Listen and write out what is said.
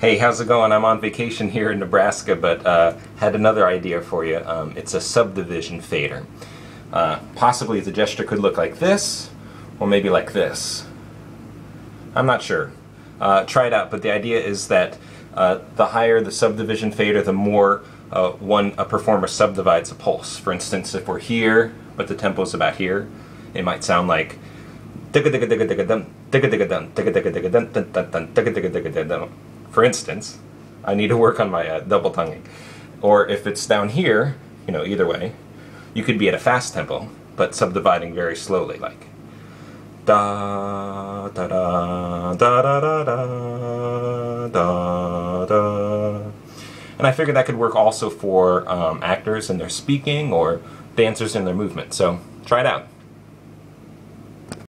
Hey, how's it going? I'm on vacation here in Nebraska, but uh, had another idea for you. Um, it's a subdivision fader. Uh, possibly the gesture could look like this, or maybe like this. I'm not sure. Uh, try it out, but the idea is that uh, the higher the subdivision fader, the more uh, one a performer subdivides a pulse. For instance, if we're here, but the tempo is about here, it might sound like for instance, I need to work on my uh, double tonguing. Or if it's down here, you know, either way, you could be at a fast tempo, but subdividing very slowly, like da da da da da da da da da. And I figured that could work also for um, actors in their speaking or dancers in their movement. So try it out.